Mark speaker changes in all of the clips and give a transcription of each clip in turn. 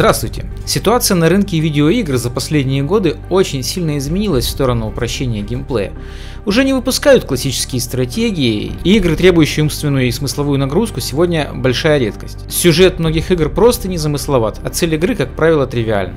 Speaker 1: Здравствуйте! Ситуация на рынке видеоигр за последние годы очень сильно изменилась в сторону упрощения геймплея. Уже не выпускают классические стратегии, и игры, требующие умственную и смысловую нагрузку, сегодня большая редкость. Сюжет многих игр просто не замысловат, а цель игры, как правило, тривиальна.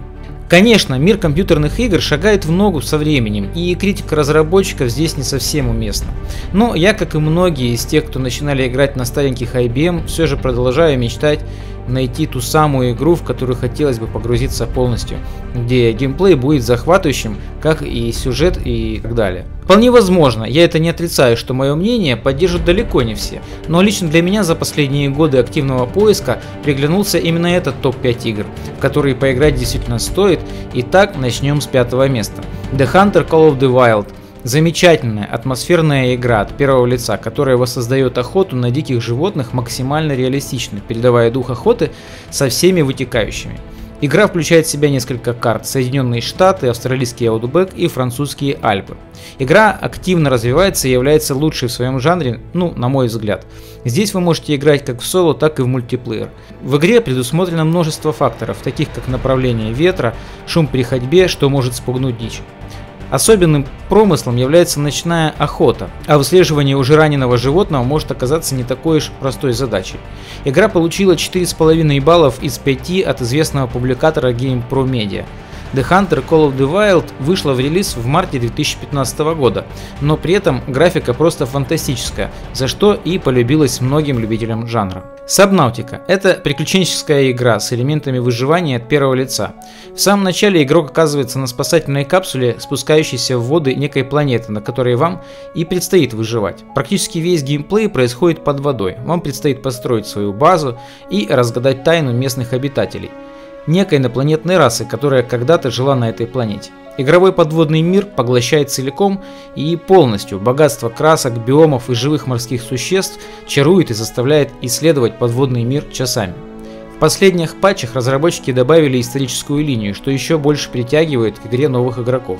Speaker 1: Конечно, мир компьютерных игр шагает в ногу со временем, и критика разработчиков здесь не совсем уместна. Но я, как и многие из тех, кто начинали играть на стареньких IBM, все же продолжаю мечтать найти ту самую игру, в которую хотелось бы погрузиться полностью, где геймплей будет захватывающим, как и сюжет и так далее. Вполне возможно, я это не отрицаю, что мое мнение поддержат далеко не все, но лично для меня за последние годы активного поиска приглянулся именно этот топ-5 игр, которые поиграть действительно стоит, и так начнем с пятого места. The Hunter Call of the Wild – Замечательная атмосферная игра от первого лица, которая воссоздает охоту на диких животных максимально реалистично, передавая дух охоты со всеми вытекающими. Игра включает в себя несколько карт, Соединенные Штаты, австралийский Аудубек и французские Альпы. Игра активно развивается и является лучшей в своем жанре, ну, на мой взгляд. Здесь вы можете играть как в соло, так и в мультиплеер. В игре предусмотрено множество факторов, таких как направление ветра, шум при ходьбе, что может спугнуть дичь. Особенным промыслом является ночная охота, а выслеживание уже раненого животного может оказаться не такой уж простой задачей. Игра получила 4,5 баллов из 5 от известного публикатора GamePro Media – The Hunter Call of the Wild вышла в релиз в марте 2015 года, но при этом графика просто фантастическая, за что и полюбилась многим любителям жанра. Subnautica – это приключенческая игра с элементами выживания от первого лица. В самом начале игрок оказывается на спасательной капсуле, спускающейся в воды некой планеты, на которой вам и предстоит выживать. Практически весь геймплей происходит под водой. Вам предстоит построить свою базу и разгадать тайну местных обитателей – некой инопланетной расы, которая когда-то жила на этой планете. Игровой подводный мир поглощает целиком и полностью богатство красок, биомов и живых морских существ чарует и заставляет исследовать подводный мир часами. В последних патчах разработчики добавили историческую линию, что еще больше притягивает к игре новых игроков.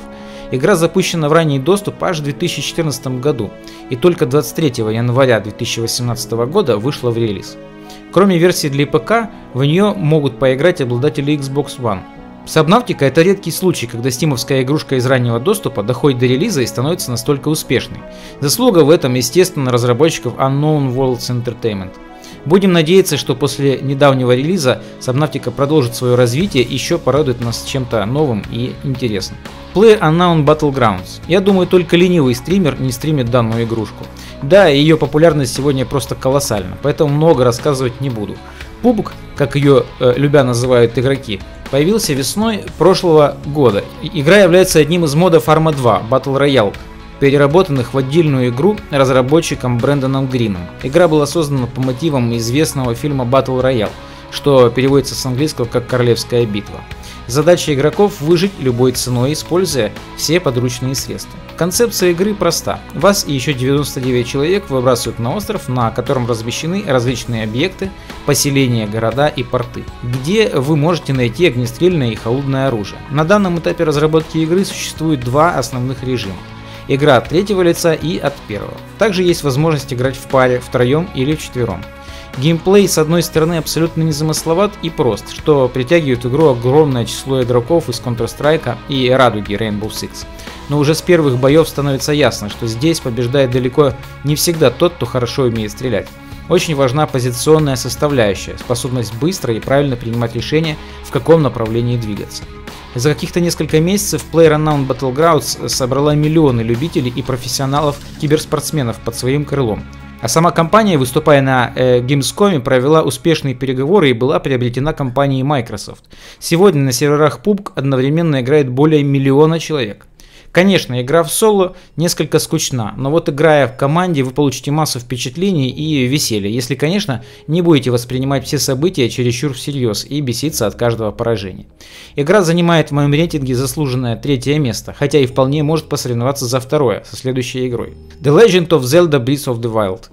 Speaker 1: Игра запущена в ранний доступ аж в 2014 году и только 23 января 2018 года вышла в релиз. Кроме версии для ПК, в нее могут поиграть обладатели Xbox One. Subnautica это редкий случай, когда стимовская игрушка из раннего доступа доходит до релиза и становится настолько успешной. Заслуга в этом, естественно, разработчиков Unknown Worlds Entertainment. Будем надеяться, что после недавнего релиза Subnautica продолжит свое развитие и еще порадует нас чем-то новым и интересным. Player Unknown Battlegrounds. Я думаю, только ленивый стример не стримит данную игрушку. Да, ее популярность сегодня просто колоссальна, поэтому много рассказывать не буду. Пубк, как ее э, любя называют игроки, появился весной прошлого года. Игра является одним из модов Arma 2 Battle Royale, переработанных в отдельную игру разработчиком Брэндоном Грином. Игра была создана по мотивам известного фильма Battle Royale, что переводится с английского как «Королевская битва». Задача игроков выжить любой ценой, используя все подручные средства. Концепция игры проста. Вас и еще 99 человек выбрасывают на остров, на котором размещены различные объекты, поселения, города и порты, где вы можете найти огнестрельное и холодное оружие. На данном этапе разработки игры существует два основных режима игра от третьего лица и от первого. Также есть возможность играть в паре, втроем или вчетвером. Геймплей с одной стороны абсолютно незамысловат и прост, что притягивает игру огромное число игроков из Counter-Strike и Радуги Rainbow Six. Но уже с первых боев становится ясно, что здесь побеждает далеко не всегда тот, кто хорошо умеет стрелять. Очень важна позиционная составляющая, способность быстро и правильно принимать решения, в каком направлении двигаться. За каких-то несколько месяцев PlayerUnknown Battlegrounds собрала миллионы любителей и профессионалов киберспортсменов под своим крылом. А сама компания, выступая на э, Gamescom, провела успешные переговоры и была приобретена компанией Microsoft. Сегодня на серверах PUBG одновременно играет более миллиона человек. Конечно, игра в соло несколько скучна, но вот играя в команде вы получите массу впечатлений и веселья, если, конечно, не будете воспринимать все события чересчур всерьез и беситься от каждого поражения. Игра занимает в моем рейтинге заслуженное третье место, хотя и вполне может посоревноваться за второе, со следующей игрой. The Legend of Zelda Breath of the Wild.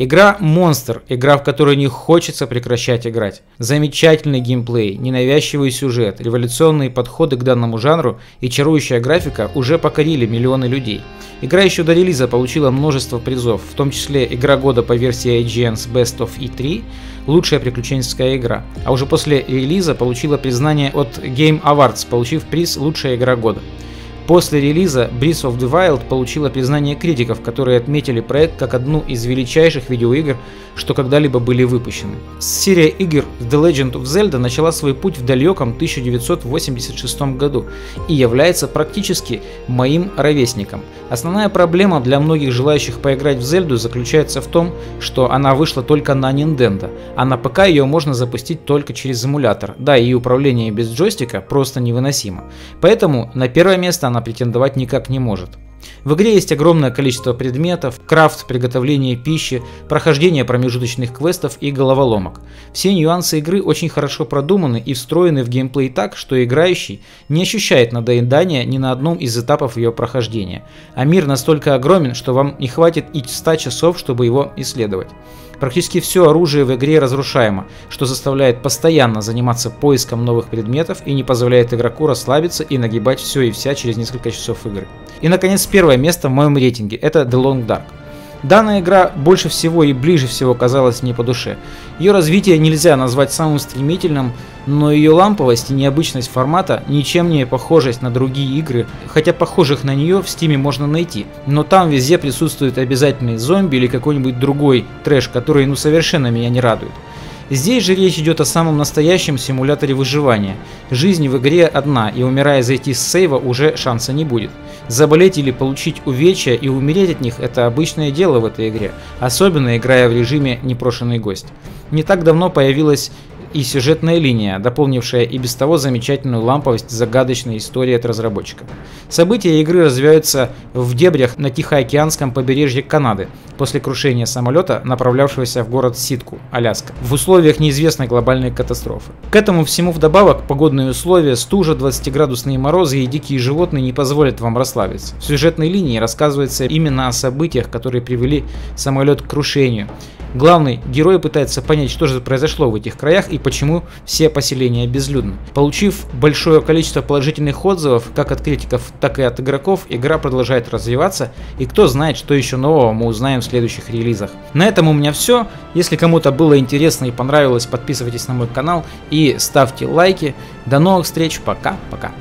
Speaker 1: Игра монстр, игра, в которой не хочется прекращать играть. Замечательный геймплей, ненавязчивый сюжет, революционные подходы к данному жанру и чарующая графика уже покорили миллионы людей. Игра еще до релиза получила множество призов, в том числе игра года по версии IGN's Best of E3, лучшая приключенческая игра, а уже после релиза получила признание от Game Awards, получив приз лучшая игра года. После релиза Breath of the Wild получила признание критиков, которые отметили проект как одну из величайших видеоигр, что когда-либо были выпущены. Серия игр The Legend of Zelda начала свой путь в далеком 1986 году и является практически моим ровесником. Основная проблема для многих желающих поиграть в Зельду заключается в том, что она вышла только на Nintendo, а на ПК ее можно запустить только через эмулятор. Да, и управление без джойстика просто невыносимо. Поэтому на первое место она претендовать никак не может. В игре есть огромное количество предметов, крафт, приготовление пищи, прохождение промежуточных квестов и головоломок. Все нюансы игры очень хорошо продуманы и встроены в геймплей так, что играющий не ощущает надоедания ни на одном из этапов ее прохождения. А мир настолько огромен, что вам не хватит и 100 часов, чтобы его исследовать. Практически все оружие в игре разрушаемо, что заставляет постоянно заниматься поиском новых предметов и не позволяет игроку расслабиться и нагибать все и вся через несколько часов игры. И наконец первое место в моем рейтинге это The Long Dark. Данная игра больше всего и ближе всего казалась мне по душе. Ее развитие нельзя назвать самым стремительным, но ее ламповость и необычность формата ничем не похожесть на другие игры, хотя похожих на нее в стиме можно найти. Но там везде присутствует обязательный зомби или какой-нибудь другой трэш, который ну совершенно меня не радует. Здесь же речь идет о самом настоящем симуляторе выживания. Жизнь в игре одна, и умирая зайти с сейва уже шанса не будет. Заболеть или получить увечья и умереть от них – это обычное дело в этой игре, особенно играя в режиме «непрошенный гость». Не так давно появилась и сюжетная линия, дополнившая и без того замечательную ламповость загадочной истории от разработчика. События игры развиваются в дебрях на Тихоокеанском побережье Канады после крушения самолета, направлявшегося в город Ситку, Аляска, в условиях неизвестной глобальной катастрофы. К этому всему вдобавок погодные условия, стужа, 20-градусные морозы и дикие животные не позволят вам расслабиться. В сюжетной линии рассказывается именно о событиях, которые привели самолет к крушению, Главный герой пытается понять, что же произошло в этих краях и почему все поселения безлюдны. Получив большое количество положительных отзывов, как от критиков, так и от игроков, игра продолжает развиваться, и кто знает, что еще нового мы узнаем в следующих релизах. На этом у меня все. Если кому-то было интересно и понравилось, подписывайтесь на мой канал и ставьте лайки. До новых встреч, пока-пока.